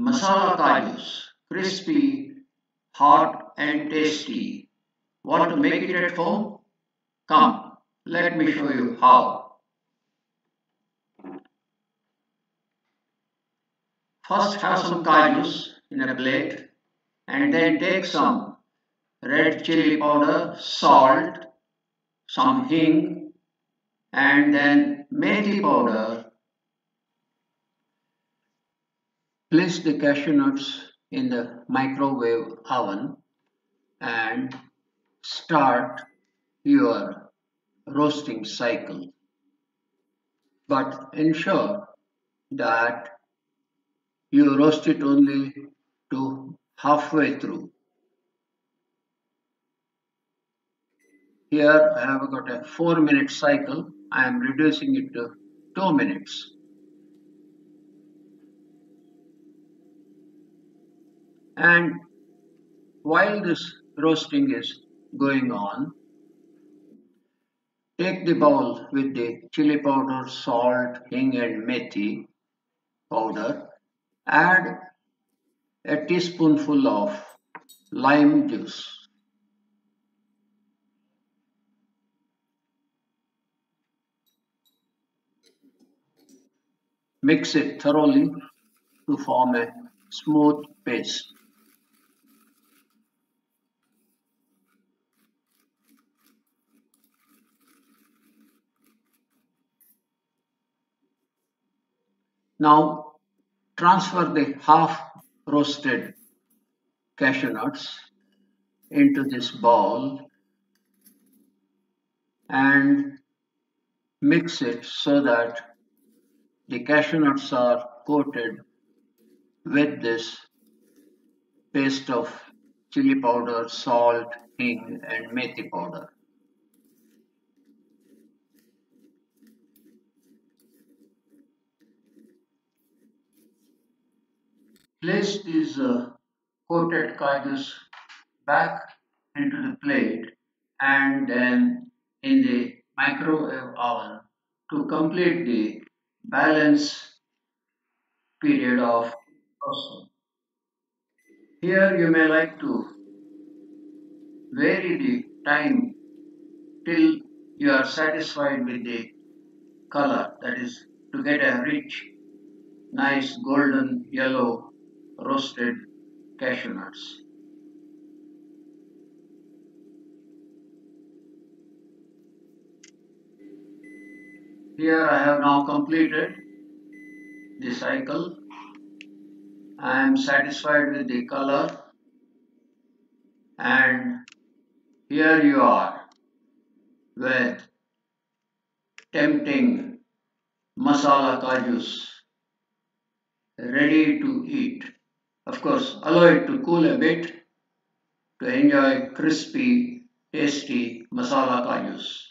masala kajus, crispy, hot and tasty. Want to make it at home? Come, let me show you how. First have some kajus in a plate and then take some red chili powder, salt, some hing and then methi powder. Place the cashew nuts in the microwave oven and start your roasting cycle. But ensure that you roast it only to halfway through. Here I have got a 4 minute cycle. I am reducing it to 2 minutes. And while this roasting is going on, take the bowl with the chili powder, salt, hing and methi powder. Add a teaspoonful of lime juice. Mix it thoroughly to form a smooth paste. Now transfer the half roasted cashew nuts into this bowl and mix it so that the cashew nuts are coated with this paste of chili powder, salt, hing and methi powder. Place these uh, coated kajus back into the plate and then in the microwave oven to complete the balance period of roasting. Here you may like to vary the time till you are satisfied with the color that is to get a rich nice golden yellow roasted cashew nuts. Here I have now completed the cycle. I am satisfied with the color and here you are with tempting masala kajus ready to eat. Of course, allow it to cool a bit to enjoy crispy, tasty masala kajus.